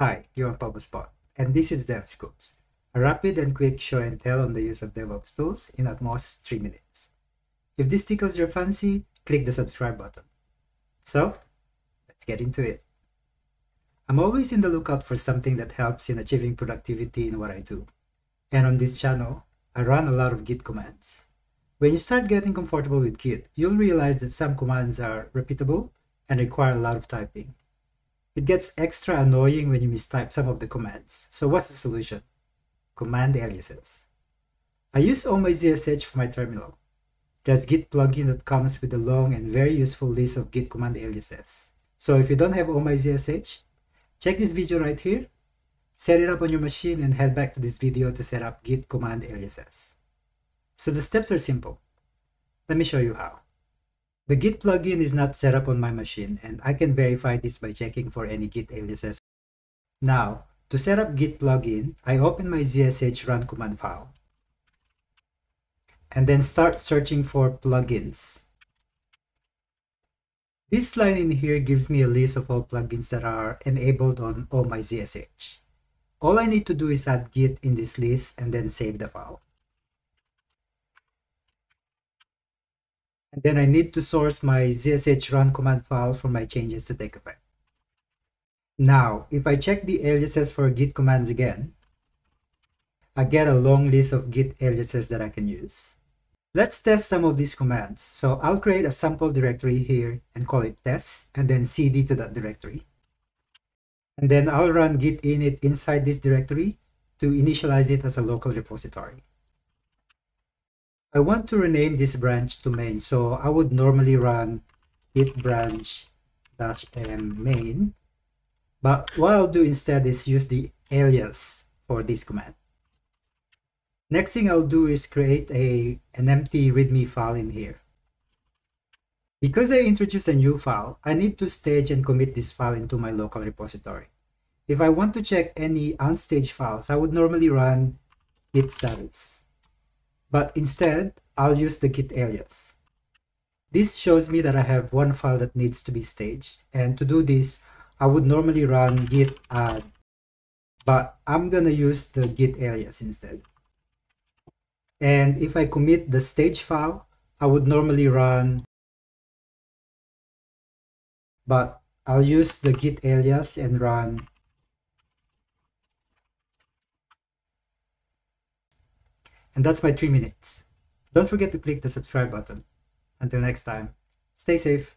Hi, you're on Pablo's Spot, and this is DevScopes, a rapid and quick show and tell on the use of DevOps tools in at most 3 minutes. If this tickles your fancy, click the subscribe button. So, let's get into it. I'm always in the lookout for something that helps in achieving productivity in what I do. And on this channel, I run a lot of Git commands. When you start getting comfortable with Git, you'll realize that some commands are repeatable and require a lot of typing. It gets extra annoying when you mistype some of the commands. So what's the solution? Command aliases. I use OhmyZSH for my terminal. There's Git plugin that comes with a long and very useful list of Git command aliases. So if you don't have OhmyZSH, check this video right here, set it up on your machine and head back to this video to set up Git command aliases. So the steps are simple. Let me show you how. The Git plugin is not set up on my machine and I can verify this by checking for any Git aliases. Now, to set up Git plugin, I open my ZSH run command file and then start searching for plugins. This line in here gives me a list of all plugins that are enabled on OhmyZSH. All I need to do is add git in this list and then save the file. Then I need to source my zsh run command file for my changes to take effect. Now, if I check the aliases for git commands again, I get a long list of git aliases that I can use. Let's test some of these commands. So I'll create a sample directory here and call it test and then cd to that directory. And then I'll run git init inside this directory to initialize it as a local repository. I want to rename this branch to main, so I would normally run git branch dash m main. But what I'll do instead is use the alias for this command. Next thing I'll do is create a, an empty readme file in here. Because I introduced a new file, I need to stage and commit this file into my local repository. If I want to check any unstaged files, I would normally run git status. But instead, I'll use the git alias. This shows me that I have one file that needs to be staged. And to do this, I would normally run git add, but I'm gonna use the git alias instead. And if I commit the stage file, I would normally run, but I'll use the git alias and run And that's my three minutes. Don't forget to click the subscribe button. Until next time, stay safe.